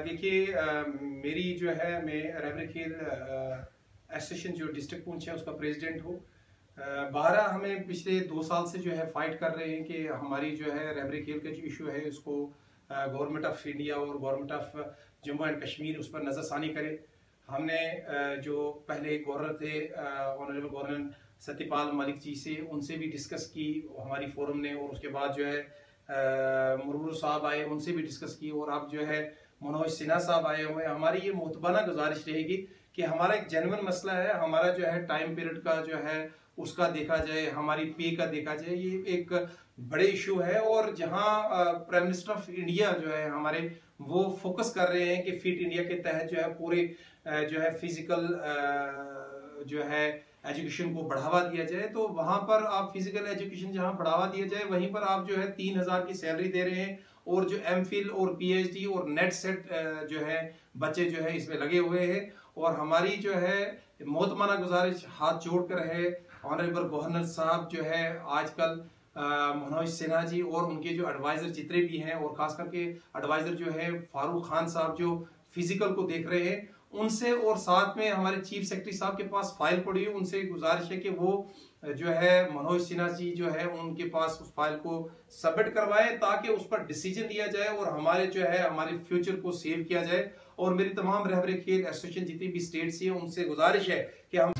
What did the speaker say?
देखिए मेरी जो है, मैं रहबर खेल एसोसिएशन जो डिस्ट्रिक्ट पूंछ है, उसका प्रेसिडेंट हूँ। बारह हमें पिछले दो साल से जो है फाइट कर रहे हैं कि हमारी जो है रहबर खेल का जो इशू है, उसको गवर्नमेंट ऑफ़ इंडिया और government of Jammu and Kashmir उस पर नज़रसानी करे। हमने जो पहले गवर्नर थे ऑनरेबल गवर्नर सत्यपाल मलिक जी से, उनसे भी डिस्कस की, हमारी फोरम ने, और उसके बाद जो है मुरमुर साहब आए, उनसे भी डिस्कस की, और अब जो है मनोज सिन्हा साहब आए हुए हैं। हमारी ये मुतबाना गुजारिश रहेगी कि हमारा एक जेनवन मसला है, हमारा जो है टाइम पीरियड का जो है, उसका देखा जाए, हमारी पे का देखा जाए, ये एक बड़े इशू है और जहाँ प्राइम मिनिस्टर ऑफ़ इंडिया जो है हमारे, वो फोकस कर रहे हैं कि फिट इंडिया के तहत जो है पूरे जो है फ़िज़िकल जो है एजुकेशन को बढ़ावा दिया जाए तो वहाँ पर आप फ़िज़िकल एजुकेशन जहाँ बढ़ावा दिया जाए, वहीं पर आप जो है तीन हज़ार की सैलरी दे रहे हैं और जो एम और पीएचडी और नेट सेट जो है बच्चे जो है इसमें लगे हुए हैं और हमारी जो है मोतमाना गुजारिश हाथ जोड़ कर है। ऑनरेबल गवर्नर साहब जो है आजकल मनोज सिन्हा जी और उनके जो एडवाइजर जितने भी हैं और खास करके एडवाइजर जो है फारूक खान साहब जो फ़िज़िकल को देख रहे हैं उनसे और साथ में हमारे चीफ सेक्रेटरी साहब के पास फ़ाइल पड़ी हुई, उनसे गुजारिश है कि वो जो है, मनोज सिन्हा जी जो है, उनके पास उस फ़ाइल को सबमिट करवाए ताकि उस पर डिसीज़न लिया जाए और हमारे जो है, हमारे फ्यूचर को सेव किया जाए। और मेरी तमाम रहबर खेल एसोसिएशन जितनी भी स्टेट्स हैं, उनसे गुजारिश है कि हम